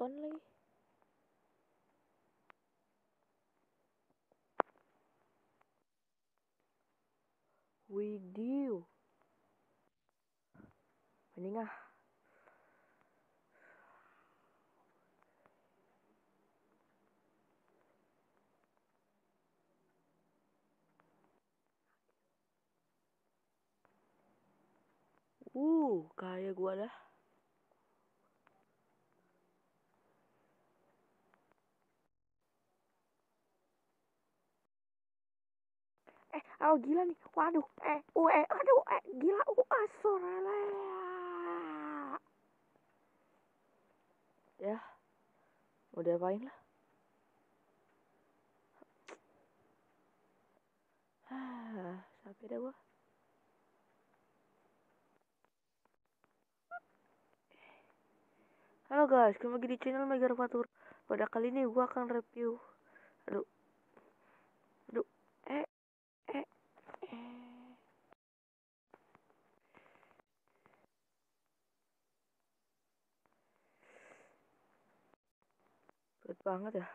monoton lagi. Widih Anjing ah. Uh, kayak gua dah. Oh gila nih. Waduh, eh, eh, aduh, eh, gila, uh, asorele. Ya, udah apain lah. Ah, sampai dah gua. Halo guys, kembali di channel Megar Fatur. Pada kali ini gua akan review. Aduh. Eh. Eh. Eh. Berat banget ya.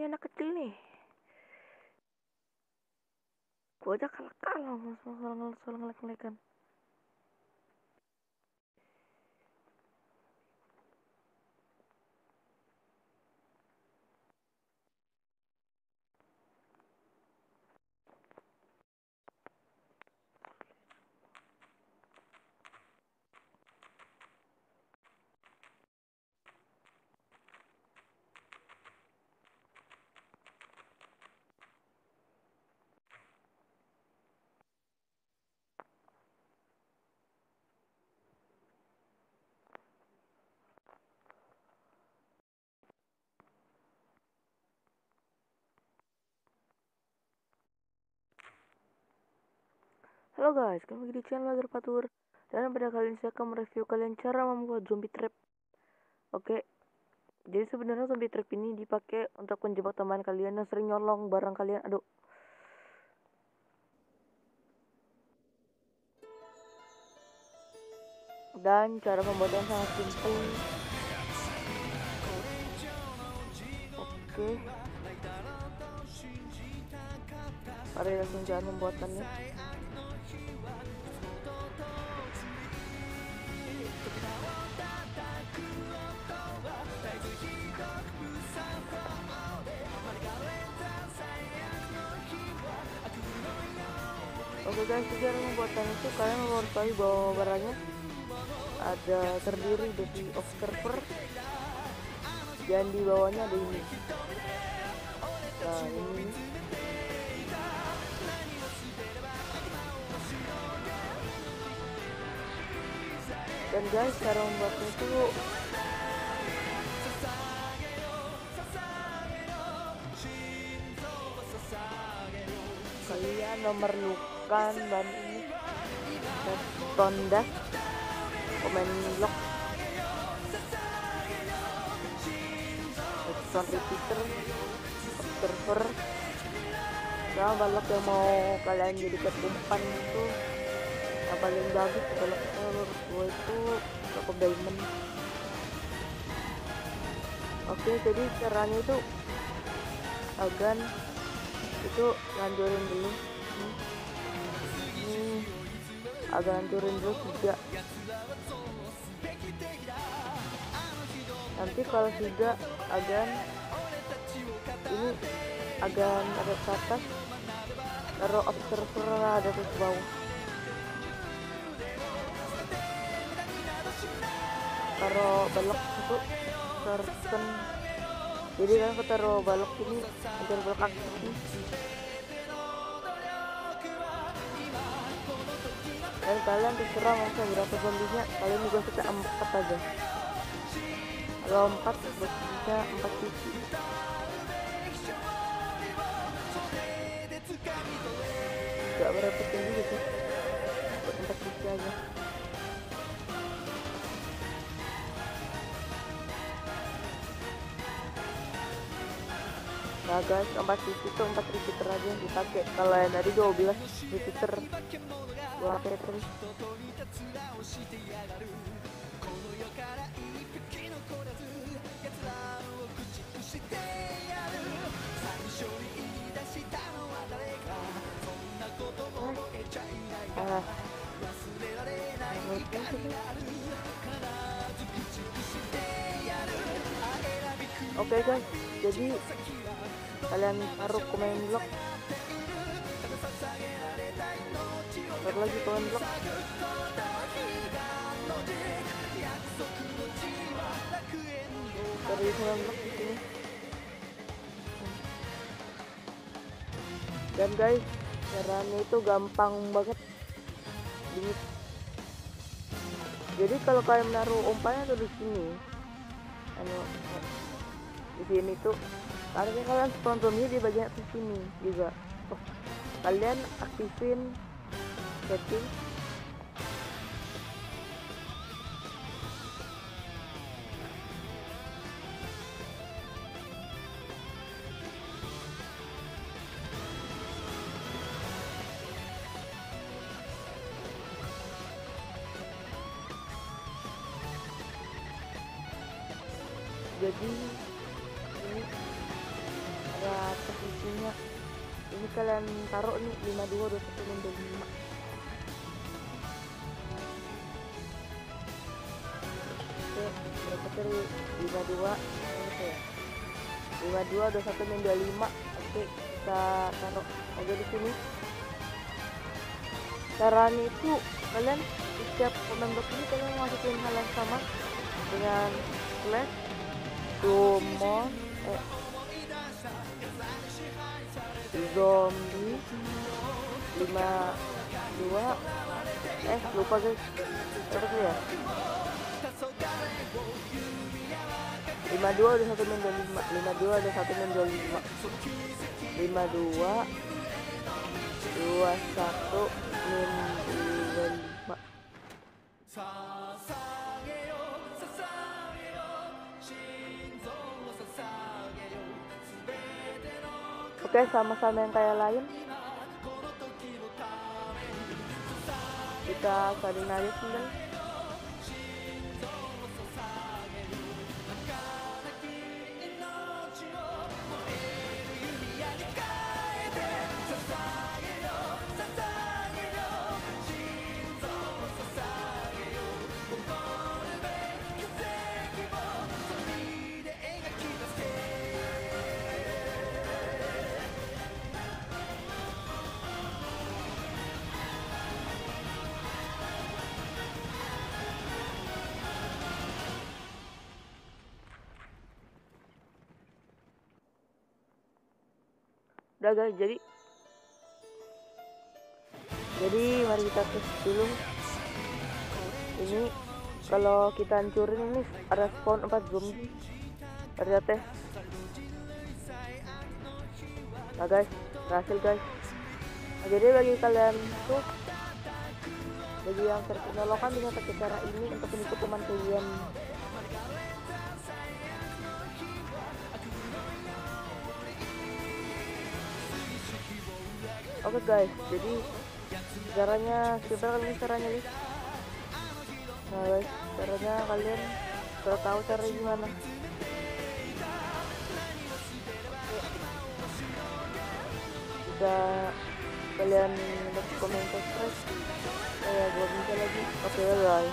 Nih anak kecil nih. Aja kalah-kalah soal soal ngelek-ngelekan. Halo guys, kembali di channel Agar Patur Dan pada kali ini saya akan mereview kalian cara membuat zombie trap. Oke Jadi sebenarnya zombie trap ini dipakai untuk menjebak teman kalian yang sering nyolong barang kalian. Aduh. Dan cara pembuatan sangat simpel. Oke. Mari langsung cara membuatannya Guys, cara membuatnya itu kalian tahu bahwa barangnya ada terdiri dari observer dan di bawahnya ada ini. Nah ini. Dan guys, cara membuatnya itu kalian memerlukan bahan ini. Dan tonda. Komen lock sound repeater observer sama balok yang mau kalian jadi ketumpan itu. Yang paling bagus balok gue itu cukup diamond. Oke jadi caranya itu agan. Itu lanjurin dulu. Hmm. Ini agak lanjurin dulu tiga nanti kalau tiga agan ini agan ada ke atas taruh observer ada ke bawah. Taruh balok itu certain jadi kan aku taruh balok ini taruh balok ini dan kalian terserah mau berapa zombinya kalian juga kita empat aja. Kalau empat bisa empat sisi gak berapa tinggi gitu. Empat sisi aja. Nah guys, empat repeater, empat repeater aja dipakai. Kalau yang tadi 12 repeater, gua pakai terus. Ah. Oke okay, guys, jadi kalian taruh komen blog. Taruh lagi komen blog. Dari komen blog di sini. Dan guys caranya itu gampang banget. Dingin. jadi kalau kalian menaruh umpannya tuh di sini anu di sini tuh harusnya kalian sponsornya di bagian atas sini juga. Oh, kalian aktifin setting. Jadi kalian taruh nih 52 21 dan 25 oke berapa tadi? 52 oke. 52 21 dan 25 oke kita taruh aja di sini. Caranya itu kalian di setiap komen ini kalian masukin hal yang sama dengan slash summon eh zombie. Lima dua. Eh lupa guys berapa ya? Lima dua ada satu lima. Lima dua ada satu min dua lima. Lima dua Oke, sama-sama yang kayak lain. Kita saling aja sendiri. Guys. Jadi jadi mari kita tes dulu. Ini kalau kita hancurin ini ada spawn 4 zombie ada tes. Nah guys. Berhasil guys. Nah, jadi bagi kalian tuh bagi yang terteknolokan dengan pakai cara ini untuk menipu teman kalian oke okay guys jadi caranya kita kalian caranya guys? Nah guys caranya kalian kalau tahu cara gimana. Bisa kalian komen subscribe saya buat bisa lagi. Oke okay, bye